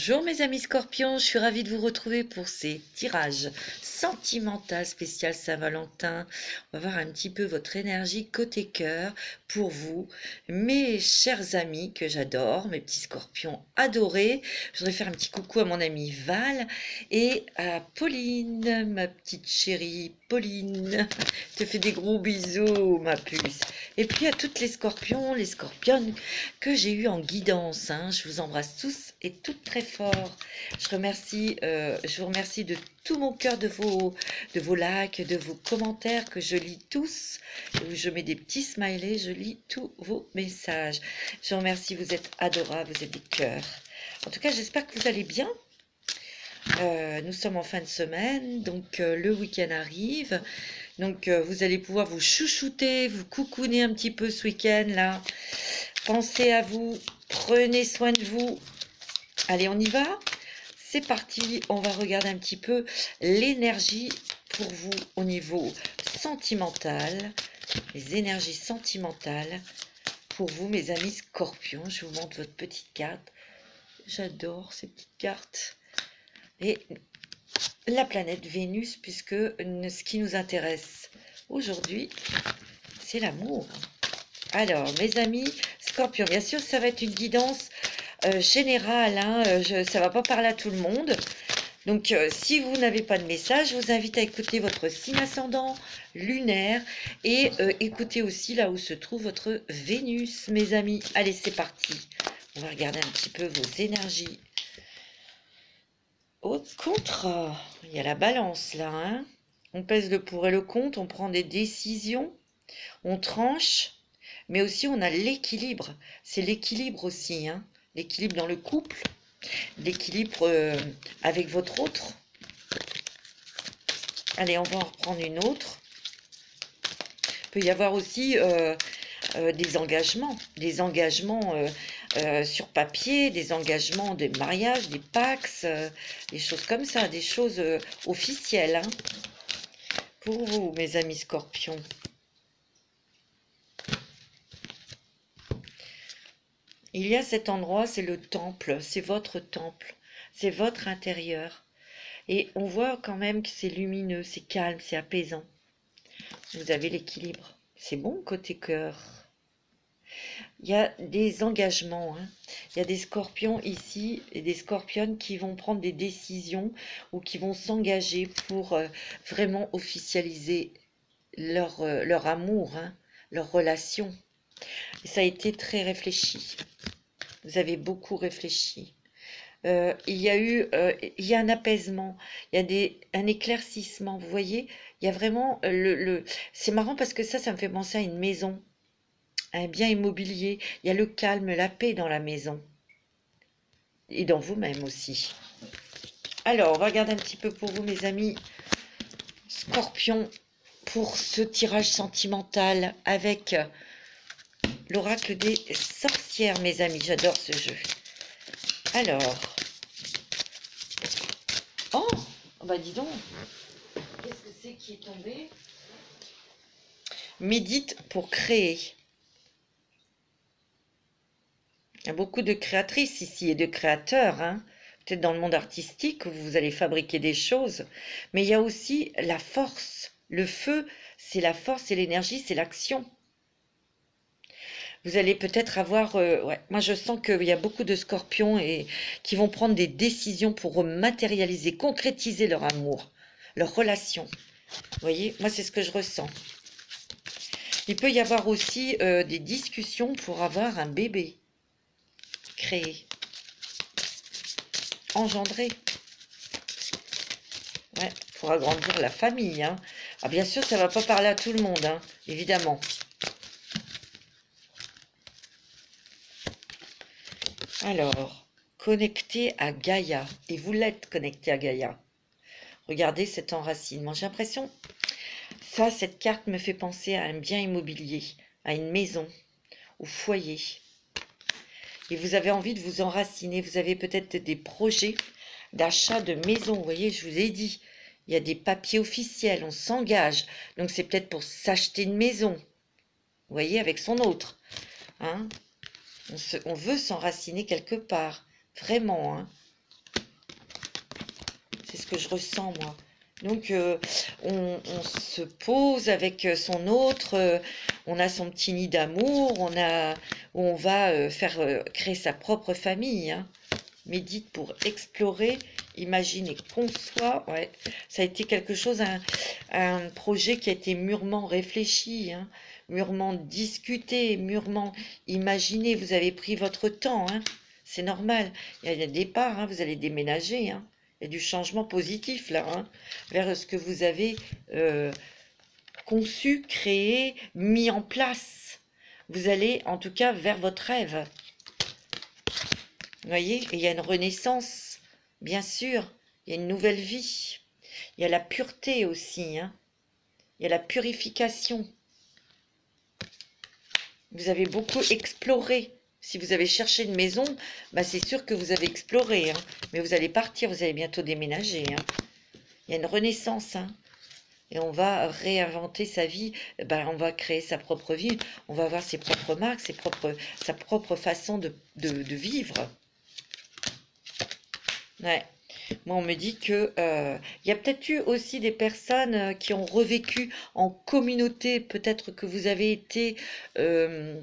Bonjour mes amis scorpions, je suis ravie de vous retrouver pour ces tirages sentimentaux spécial Saint-Valentin. On va voir un petit peu votre énergie côté cœur pour vous, mes chers amis que j'adore, mes petits scorpions adorés. Je voudrais faire un petit coucou à mon amie Val et à Pauline, ma petite chérie Pauline. Je te fais des gros bisous ma puce. Et puis à toutes les scorpions, les scorpionnes que j'ai eu en guidance. Hein. Je vous embrasse tous et toutes très fort. Je, remercie, euh, je vous remercie de tout mon cœur de vos, de vos likes, de vos commentaires que je lis tous. Je mets des petits smileys, je lis tous vos messages. Je vous remercie, vous êtes adorables, vous êtes des cœurs. En tout cas, j'espère que vous allez bien. Euh, nous sommes en fin de semaine, donc euh, le week-end arrive. Donc vous allez pouvoir vous chouchouter, vous coucouner un petit peu ce week-end là. Pensez à vous, prenez soin de vous, Allez, on y va? C'est parti, on va regarder un petit peu l'énergie pour vous au niveau sentimental, les énergies sentimentales pour vous, mes amis scorpions. Je vous montre votre petite carte. J'adore ces petites cartes. Et la planète Vénus, puisque ce qui nous intéresse aujourd'hui, c'est l'amour. Alors, mes amis scorpions, bien sûr, ça va être une guidance euh, général, hein, euh, ça va pas parler à tout le monde. Donc, euh, si vous n'avez pas de message, je vous invite à écouter votre signe ascendant lunaire et écouter aussi là où se trouve votre Vénus, mes amis. Allez, c'est parti. On va regarder un petit peu vos énergies. Au contre, il y a la balance là. Hein. on pèse le pour et le contre, on prend des décisions, on tranche, mais aussi on a l'équilibre. C'est l'équilibre aussi. Hein l'équilibre dans le couple, l'équilibre euh, avec votre autre. Allez, on va en reprendre une autre. Il peut y avoir aussi euh, euh, des engagements, des engagements sur papier, des engagements de mariage, des pax, des choses comme ça, des choses officielles. Hein. Pour vous, mes amis scorpions. Il y a cet endroit, c'est le temple, c'est votre temple, c'est votre intérieur. Et on voit quand même que c'est lumineux, c'est calme, c'est apaisant. Vous avez l'équilibre. C'est bon côté cœur. Il y a des engagements. Hein. Il y a des scorpions ici et des scorpionnes qui vont prendre des décisions ou qui vont s'engager pour euh, vraiment officialiser leur, euh, leur amour, hein, leur relation. Et ça a été très réfléchi. Vous avez beaucoup réfléchi. Euh, il y a eu il y a un apaisement, il y a des, un éclaircissement. Vous voyez, il y a vraiment le, le c'est marrant parce que ça, ça me fait penser à une maison, un bien immobilier. Il y a le calme, la paix dans la maison et dans vous-même aussi. Alors, on va regarder un petit peu pour vous, mes amis. Scorpion, pour ce tirage sentimental avec l'oracle des sorcières, mes amis. J'adore ce jeu. Alors. Oh Bah dis donc. Qu'est-ce que c'est qui est tombé? Médite pour créer. Il y a beaucoup de créatrices ici et de créateurs. Hein. Peut-être dans le monde artistique vous allez fabriquer des choses. Mais il y a aussi la force. Le feu, c'est la force et l'énergie, c'est l'action vous allez peut-être avoir... Euh, moi, je sens qu'il y a beaucoup de scorpions qui vont prendre des décisions pour matérialiser, concrétiser leur amour, leur relation. Vous voyez, moi, c'est ce que je ressens. Il peut y avoir aussi euh, des discussions pour avoir un bébé Ouais, pour agrandir la famille. Hein. Ah, bien sûr, ça va pas parler à tout le monde, hein, évidemment. Alors, connecté à Gaïa. Et vous l'êtes connecté à Gaïa. Regardez cet enracinement. J'ai l'impression, ça, cette carte me fait penser à un bien immobilier, à une maison, au foyer. Et vous avez envie de vous enraciner. Vous avez peut-être des projets d'achat de maison. Vous voyez, je vous ai dit, il y a des papiers officiels, on s'engage. Donc c'est peut-être pour s'acheter une maison. Vous voyez, avec son autre. Hein on, veut s'enraciner quelque part. Vraiment. Hein. ce que je ressens, moi. Donc, euh, on, se pose avec son autre, euh, on a son petit nid d'amour, on, a, on va euh, faire créer sa propre famille. Hein. Médite pour explorer, imaginer, conçoit. Ouais, ça a été quelque chose, un, projet qui a été mûrement réfléchi, hein, mûrement discuté, mûrement imaginé. Vous avez pris votre temps, hein. c'est normal. Il y a des départs, vous allez déménager. Il y a du changement positif là, vers ce que vous avez euh, conçu, créé, mis en place. Vous allez en tout cas vers votre rêve. Vous voyez il y a une renaissance, bien sûr. Il y a une nouvelle vie. Il y a la pureté aussi. Hein. Il y a la purification. Vous avez beaucoup exploré si vous avez cherché une maison, bah c'est sûr que vous avez exploré. Hein. Mais vous allez partir, vous allez bientôt déménager. Hein. Il y a une renaissance. Hein. Et on va réinventer sa vie. Bah, on va créer sa propre vie. On va avoir ses propres marques, sa propre façon de vivre. Ouais. Moi, on me dit que euh, il y a peut-être eu aussi des personnes euh, qui ont revécu en communauté. Peut-être que vous avez été euh,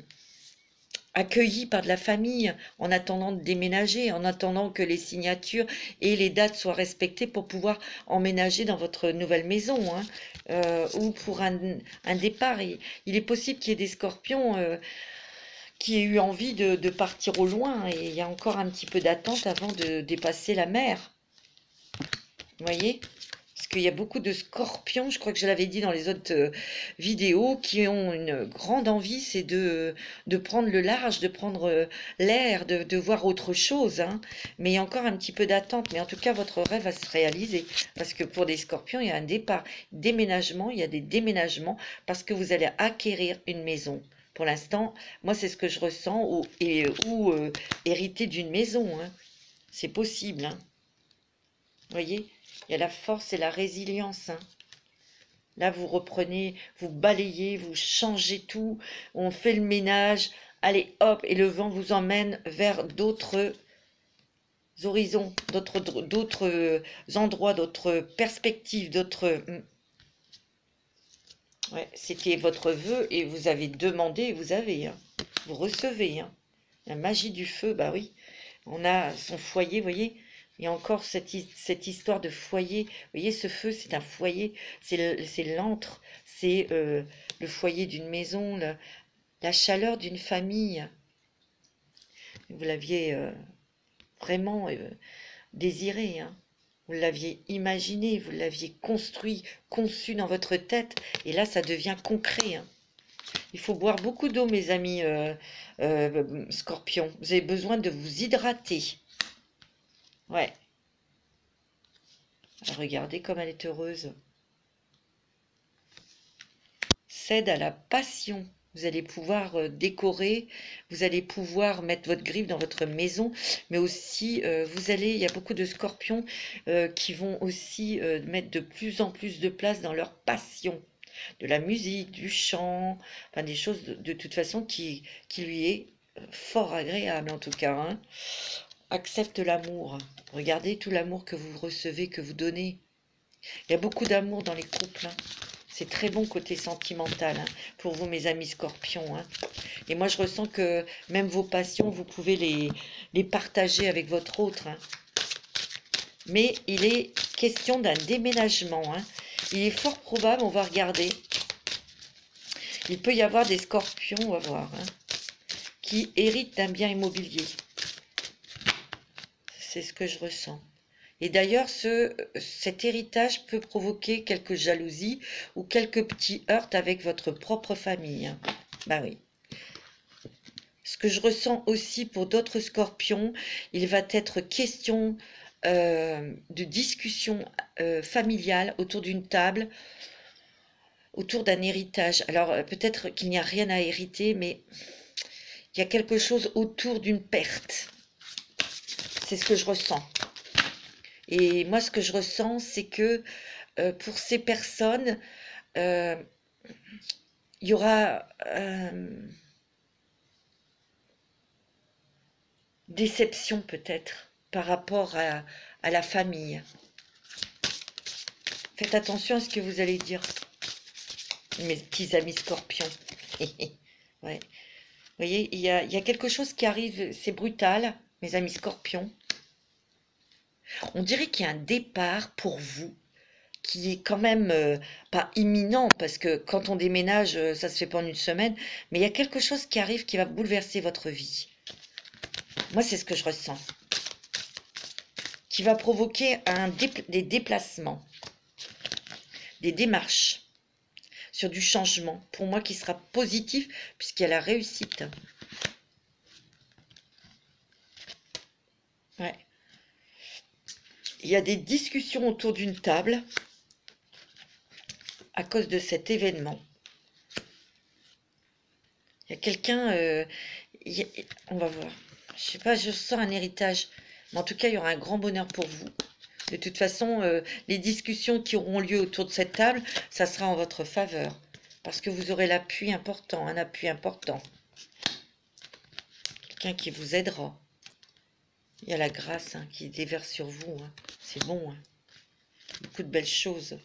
accueillis par de la famille en attendant de déménager, en attendant que les signatures et les dates soient respectées pour pouvoir emménager dans votre nouvelle maison hein, euh, ou pour un, départ. Il, est possible qu'il y ait des scorpions euh, qui aient eu envie de, de partir au loin et il y a encore un petit peu d'attente avant de dépasser la mer. Vous voyez? Qu'il y a beaucoup de scorpions, je crois que je l'avais dit dans les autres euh, vidéos, qui ont une grande envie, c'est de, de prendre le large, de prendre euh, l'air, de, de, voir autre chose. Hein. Mais il y a encore un petit peu d'attente. Mais en tout cas, votre rêve va se réaliser. Parce que pour des scorpions, il y a un départ. Déménagement, il y a des déménagements parce que vous allez acquérir une maison. Pour l'instant, moi, c'est ce que je ressens, ou, euh, hériter d'une maison. Hein. C'est possible. Hein. Voyez? Il y a la force et la résilience. Hein. Là, vous reprenez, vous balayez, vous changez tout, on fait le ménage, allez hop, et le vent vous emmène vers d'autres horizons, d'autres endroits, d'autres perspectives, d'autres... Hmm. Ouais, C'était votre vœu et vous avez demandé et vous avez. Hein. Vous recevez. Hein. La magie du feu, bah oui. On a son foyer, vous voyez, a encore cette, histoire de foyer. Vous voyez, ce feu, c'est un foyer, c'est l'antre, c'est euh, le foyer d'une maison, la, chaleur d'une famille. Vous l'aviez euh, vraiment euh, désiré, hein. vous l'aviez imaginé, vous l'aviez construit, conçu dans votre tête, et là, ça devient concret. Hein. Il faut boire beaucoup d'eau, mes amis scorpions. Vous avez besoin de vous hydrater. Ouais. Regardez comme elle est heureuse. Cède à la passion. Vous allez pouvoir euh, décorer, vous allez pouvoir mettre votre griffe dans votre maison, mais aussi euh, vous allez, il y a beaucoup de scorpions euh, qui vont aussi mettre de plus en plus de place dans leur passion, de la musique, du chant, enfin des choses de, toute façon qui, lui est fort agréable en tout cas. Hein accepte l'amour. Regardez tout l'amour que vous recevez, que vous donnez. Il y a beaucoup d'amour dans les couples. Hein. C'est très bon côté sentimental hein, pour vous, mes amis scorpions. Hein. Et moi, je ressens que même vos passions, vous pouvez les, les partager avec votre autre. Mais il est question d'un déménagement. Il est fort probable, on va regarder. Il peut y avoir des scorpions, on va voir, qui héritent d'un bien immobilier c'est ce que je ressens. Et d'ailleurs, ce, cet héritage peut provoquer quelques jalousies ou quelques petits heurts avec votre propre famille. Ben oui. Ce que je ressens aussi pour d'autres scorpions, il va être question euh, de discussion euh, familiale autour d'une table, autour d'un héritage. Alors euh, peut-être qu'il n'y a rien à hériter, mais il y a quelque chose autour d'une perte. C'est ce que je ressens. Et moi, ce que je ressens, c'est que euh, pour ces personnes, euh, il y aura euh, déception peut-être par rapport à, la famille. Faites attention à ce que vous allez dire, mes petits amis scorpions. Vous voyez, il y a quelque chose qui arrive, c'est brutal, mes amis scorpions. On dirait qu'il y a un départ pour vous qui est quand même euh, pas imminent, parce que quand on déménage, euh, ça se fait pas en une semaine, mais il y a quelque chose qui arrive qui va bouleverser votre vie. Moi, c'est ce que je ressens. Qui va provoquer des déplacements, des démarches sur du changement, pour moi qui sera positif, puisqu'il y a la réussite. Ouais. Il y a des discussions autour d'une table à cause de cet événement. Il y a quelqu'un, euh, on va voir. Je sais pas, je sens un héritage. Mais en tout cas, il y aura un grand bonheur pour vous. De toute façon, euh, les discussions qui auront lieu autour de cette table, ça sera en votre faveur. Parce que vous aurez l'appui important, un appui important. Quelqu'un qui vous aidera. Il y a la grâce hein, qui déverse sur vous. Hein. C'est bon. Hein. Beaucoup de belles choses.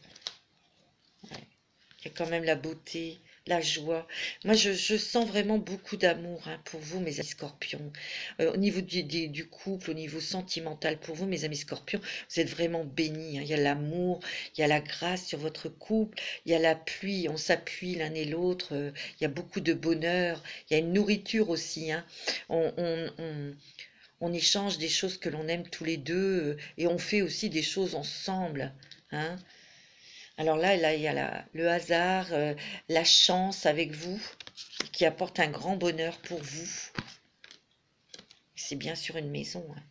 Il y a quand même la beauté, la joie. Moi, je, sens vraiment beaucoup d'amour pour vous, mes amis scorpions. Euh, au niveau du, couple, au niveau sentimental, pour vous, mes amis scorpions, vous êtes vraiment bénis. Il y a l'amour, il y a la grâce sur votre couple, il y a la pluie, on s'appuie l'un et l'autre, euh, il y a beaucoup de bonheur, il y a une nourriture aussi. On, échange des choses que l'on aime tous les deux euh, et on fait aussi des choses ensemble. Hein. Alors là, là, il y a le hasard, euh, la chance avec vous, qui apporte un grand bonheur pour vous. C'est bien sûr une maison. Hein.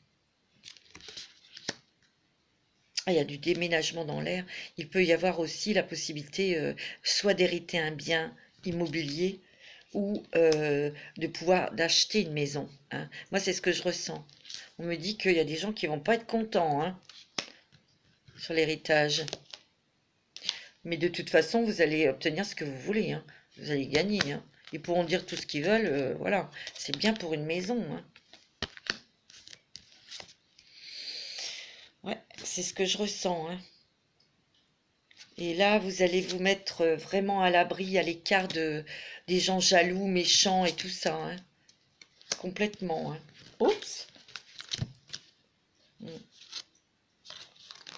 Ah, il y a du déménagement dans l'air. Il peut y avoir aussi la possibilité euh, soit d'hériter un bien immobilier ou euh, de pouvoir d'acheter une maison. Hein. Moi, c'est ce que je ressens. On me dit qu'il y a des gens qui vont pas être contents hein, sur l'héritage. Mais de toute façon, vous allez obtenir ce que vous voulez. Hein. Vous allez gagner. Hein. Ils pourront dire tout ce qu'ils veulent. Euh, voilà. C'est bien pour une maison. Hein. Ouais, c'est ce que je ressens. Et là, vous allez vous mettre euh, vraiment à l'abri, à l'écart de, des gens jaloux, méchants et tout ça. Hein. Complètement. Hein. Oups. Hmm.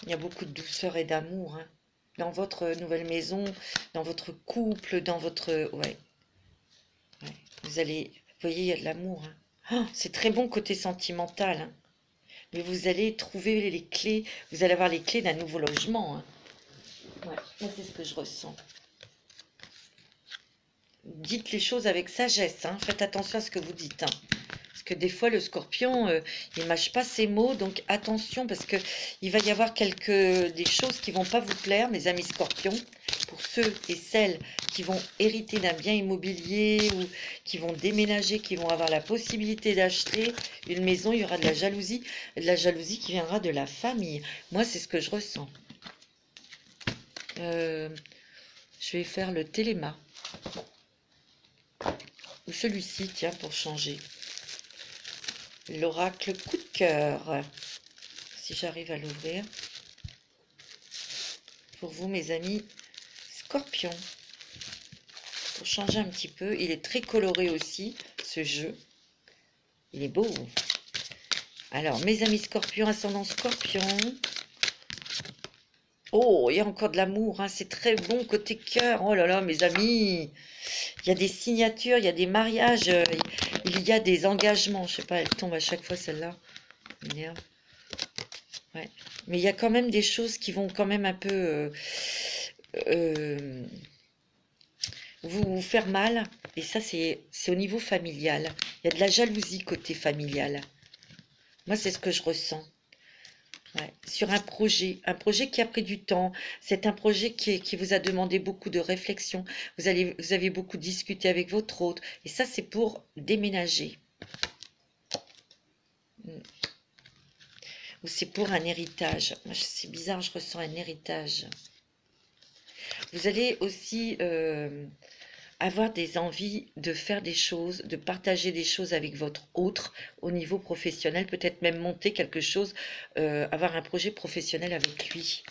Il y a beaucoup de douceur et d'amour. Hein dans votre nouvelle maison, dans votre couple, dans votre... Ouais. Vous allez... Vous voyez, il y a de l'amour. Oh, c'est très bon côté sentimental. Mais vous allez trouver les clés, vous allez avoir les clés d'un nouveau logement. Ouais, c'est ce que je ressens. Dites les choses avec sagesse. Hein. Faites attention à ce que vous dites. Hein que des fois le scorpion, euh, il mâche pas ses mots, donc attention parce que il va y avoir quelques des choses qui vont pas vous plaire, mes amis scorpions. Pour ceux et celles qui vont hériter d'un bien immobilier ou qui vont déménager, qui vont avoir la possibilité d'acheter une maison, il y aura de la jalousie, de la jalousie qui viendra de la famille. Moi, c'est ce que je ressens. Euh, je vais faire le téléma. Ou celui-ci, tiens, pour changer l'oracle coup de cœur. Si j'arrive à l'ouvrir. Pour vous, mes amis, scorpion. Pour changer un petit peu. Il est très coloré aussi, ce jeu. Il est beau. Alors, mes amis scorpions, ascendant scorpion. Oh, il y a encore de l'amour, hein. c'est très bon côté cœur. Oh là là, mes amis, il y a des signatures, il y a des mariages, euh, il y a des engagements. Je sais pas, elle tombe à chaque fois celle-là. Mais il y a quand même des choses qui vont quand même un peu euh, euh, vous, faire mal. Et ça, c'est au niveau familial. Il y a de la jalousie côté familial. Moi, c'est ce que je ressens sur un projet, un projet qui a pris du temps. C'est un projet qui, vous a demandé beaucoup de réflexion. Vous, avez beaucoup discuté avec votre hôte. Et ça, c'est pour déménager. Ou c'est pour un héritage. C'est bizarre, je ressens un héritage. Vous allez aussi euh, avoir des envies de faire des choses, de partager des choses avec votre autre au niveau professionnel, peut-être même monter quelque chose, euh, avoir un projet professionnel avec lui.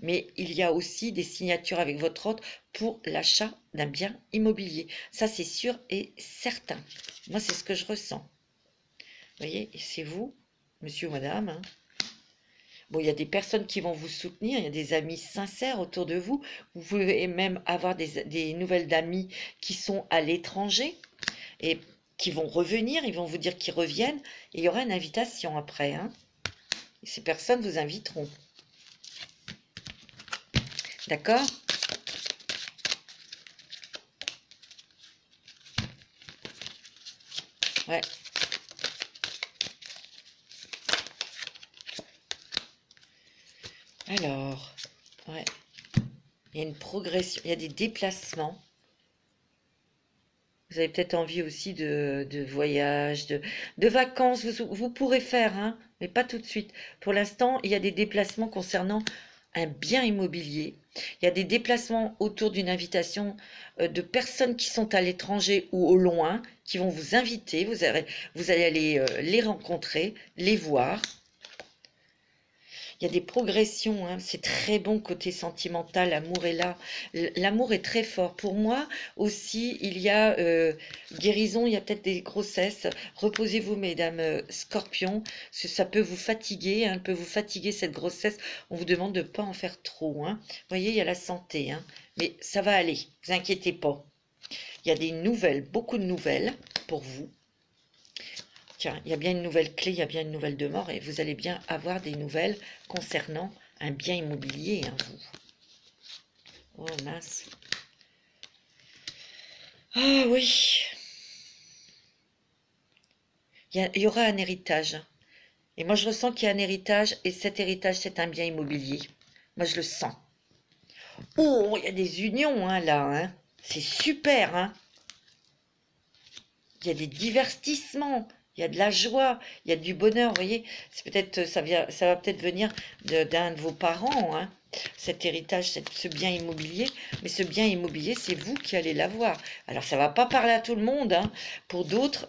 mais il y a aussi des signatures avec votre autre pour l'achat d'un bien immobilier. Ça, c'est sûr et certain. Moi, c'est ce que je ressens. Vous voyez, c'est vous, monsieur ou madame. Hein. Bon, il y a des personnes qui vont vous soutenir, il y a des amis sincères autour de vous. Vous pouvez même avoir des, des nouvelles d'amis qui sont à l'étranger et qui vont revenir, ils vont vous dire qu'ils reviennent, et il y aura une invitation après. Hein. Ces personnes vous inviteront. D'accord? Ouais. Alors, ouais. Il y a une progression, il y a des déplacements. Vous avez peut-être envie aussi de, de voyage, de, de vacances. Vous, pourrez faire, hein, mais pas tout de suite. Pour l'instant, il y a des déplacements concernant un bien immobilier. Il y a des déplacements autour d'une invitation euh, de personnes qui sont à l'étranger ou au loin, qui vont vous inviter. Vous allez, vous allez aller euh, les rencontrer, les voir il y a des progressions, hein. c'est très bon côté sentimental, l'amour est là, l'amour est très fort. Pour moi aussi, il y a euh, guérison, il y a peut-être des grossesses. Reposez-vous, mesdames euh, scorpions, ça peut vous fatiguer, hein, peut vous fatiguer cette grossesse. On vous demande de ne pas en faire trop. Hein. Vous voyez, il y a la santé, hein. mais ça va aller, vous inquiétez pas. Il y a des nouvelles, beaucoup de nouvelles pour vous il y a bien une nouvelle clé, il y a bien une nouvelle de mort, et vous allez bien avoir des nouvelles concernant un bien immobilier, hein, vous. Oh mince. Ah oui. Il y, aura un héritage. Et moi, je ressens qu'il y a un héritage, et cet héritage, c'est un bien immobilier. Moi, je le sens. Oh, il y a des unions, hein, là. Hein. C'est super, hein. Il y a des divertissements il y a de la joie, il y a du bonheur, vous voyez, c'est peut-être ça va peut-être venir d'un de, vos parents hein, cet héritage, ce bien immobilier, mais ce bien immobilier, c'est vous qui allez l'avoir. Alors ça va pas parler à tout le monde hein. Pour d'autres,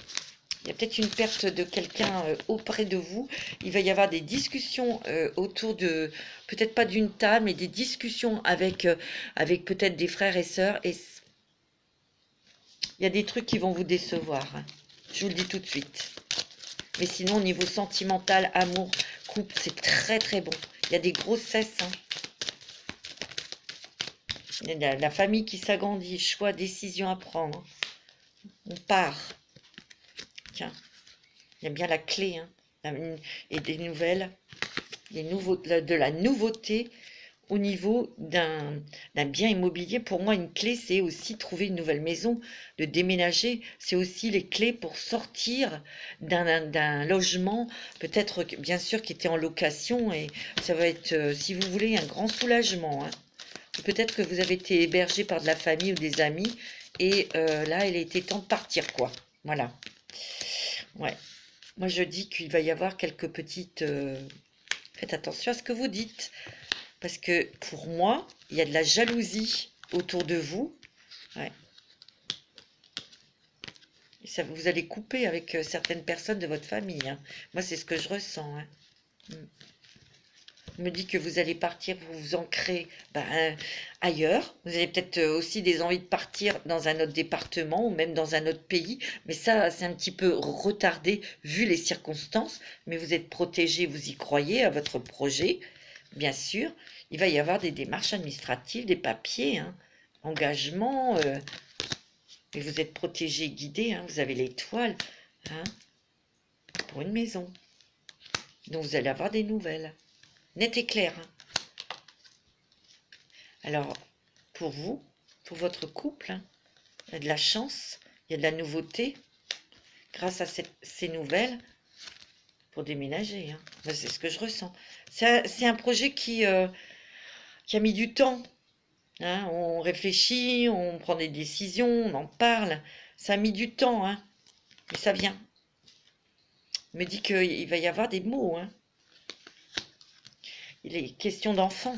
il y a peut-être une perte de quelqu'un euh, auprès de vous. Il va y avoir des discussions euh, autour de, peut-être pas d'une table, mais des discussions avec, euh, avec peut-être des frères et sœurs. Et il y a des trucs qui vont vous décevoir. Hein. Je vous le dis tout de suite. Mais sinon, au niveau sentimental, amour, couple, c'est très très bon. Il y a des grossesses. Hein. La, la, famille qui s'agrandit, choix, décision à prendre. On part. Tiens, il y a bien la clé. Hein. Et des nouvelles, nouveaux, de la nouveauté au niveau d'un bien immobilier, pour moi, une clé, c'est aussi trouver une nouvelle maison, de déménager. C'est aussi les clés pour sortir d'un logement, peut-être bien sûr qui était en location, et ça va être, euh, si vous voulez, un grand soulagement. Hein. Peut-être que vous avez été hébergé par de la famille ou des amis, et euh, là, il était temps de partir, quoi. Voilà. Ouais. Moi, je dis qu'il va y avoir quelques petites... Euh, faites attention à ce que vous dites. Parce que pour moi, il y a de la jalousie autour de vous. vous allez couper avec euh, certaines personnes de votre famille. Hein. Moi, c'est ce que je ressens. Hein. Mm. me dit que vous allez partir, vous vous ancrer ben, ailleurs. Vous avez peut-être euh, aussi des envies de partir dans un autre département ou même dans un autre pays. Mais ça, c'est un petit peu retardé vu les circonstances. Mais vous êtes protégé, vous y croyez à votre projet, bien sûr il va y avoir des démarches administratives, des papiers, hein, engagement. Euh, et vous êtes protégé, guidé, hein, vous avez l'étoile hein, pour une maison. Donc vous allez avoir des nouvelles. Net et clair. Hein. Alors, pour vous, pour votre couple, il y a de la chance, il y a de la nouveauté. Grâce à ces nouvelles, pour déménager. Hein. C'est ce que je ressens. C'est un, projet qui, euh, qui a mis du temps. Hein. on réfléchit, on prend des décisions, on en parle. Ça a mis du temps, hein. mais ça vient. Il me dit qu'il va y avoir des mots. Hein. Il est question d'enfants.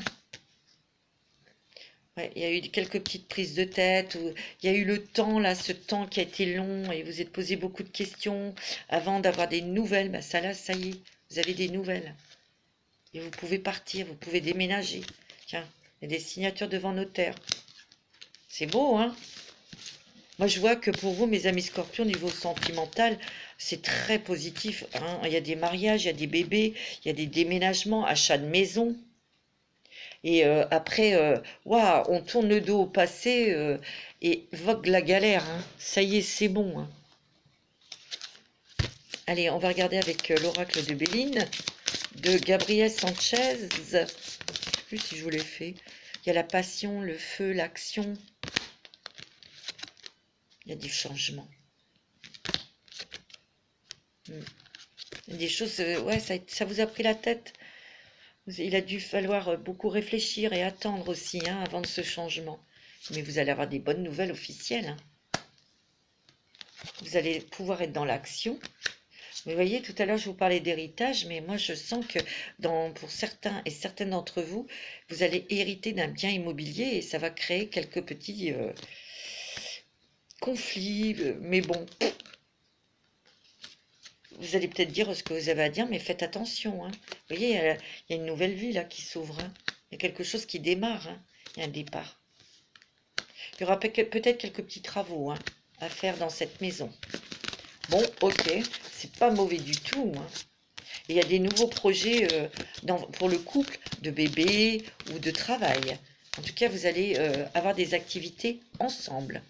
Il y a eu quelques petites prises de tête, il y a eu le temps, là, ce temps qui a été long, et vous êtes posé beaucoup de questions avant d'avoir des nouvelles. Bah, ça là, ça y est, vous avez des nouvelles. Et vous pouvez partir, vous pouvez déménager. Tiens, il y a des signatures devant notaire. C'est beau, hein? Moi, je vois que pour vous, mes amis scorpions, au niveau sentimental, c'est très positif. Hein. il y a des mariages, il y a des bébés, il y a des déménagements, achats de maison. Et euh, après, euh, waouh, on tourne le dos au passé euh, et vogue la galère. Hein. Ça y est, c'est bon. Hein. Allez, on va regarder avec l'oracle de Béline, de Gabriel Sanchez. Je ne sais plus si je vous l'ai fait. Il y a la passion, le feu, l'action. Il y a du changement. Hmm. Des choses, ouais, ça, ça vous a pris la tête? Il a dû falloir euh, beaucoup réfléchir et attendre aussi hein, avant de ce changement. Mais vous allez avoir des bonnes nouvelles officielles. Hein. Vous allez pouvoir être dans l'action. Vous voyez, tout à l'heure, je vous parlais d'héritage, mais moi, je sens que pour certains et certaines d'entre vous, vous allez hériter d'un bien immobilier et ça va créer quelques petits euh, conflits. Euh, mais bon, vous allez peut-être dire ce que vous avez à dire, mais faites attention. Hein. Vous voyez, il y, a, une nouvelle vie là qui s'ouvre. Hein. Il y a quelque chose qui démarre. Hein. Il y a un départ. Il y aura peut-être quelques petits travaux à faire dans cette maison. Bon, ok, c'est pas mauvais du tout. il y a des nouveaux projets euh, pour le couple, de bébé ou de travail. En tout cas, vous allez euh, avoir des activités ensemble.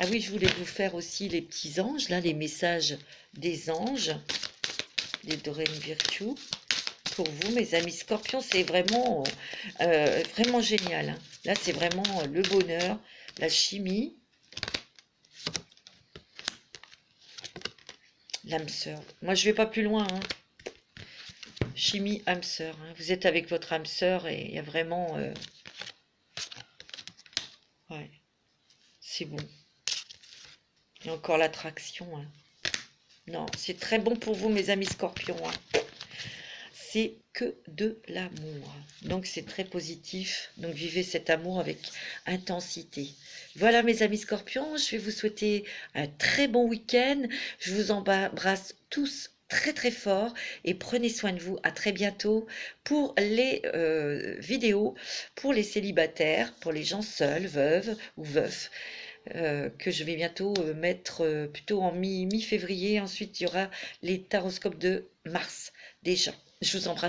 Ah oui, je voulais vous faire aussi les petits anges, là, les messages des anges, des Doreen Virtue. Pour vous, mes amis scorpions, c'est vraiment, euh, génial. Hein. Là, c'est vraiment le bonheur, la chimie. L'âme sœur. Moi, je vais pas plus loin. Hein. Chimie, âme sœur. Hein. Vous êtes avec votre âme sœur et il y a vraiment... Euh, ouais, c'est bon. Et encore l'attraction. Hein. Non, c'est très bon pour vous, mes amis scorpions. Hein. C'est que de l'amour. Donc, c'est très positif. Donc, vivez cet amour avec intensité. Voilà, mes amis scorpions. Je vais vous souhaiter un très bon week-end. Je vous embrasse tous très très fort et prenez soin de vous. À très bientôt pour les euh, vidéos pour les célibataires, pour les gens seuls, veuves ou veufs. Euh, que je vais bientôt euh, mettre euh, plutôt en mi-février. Ensuite, il y aura les taroscopes de mars déjà. Je vous embrasse.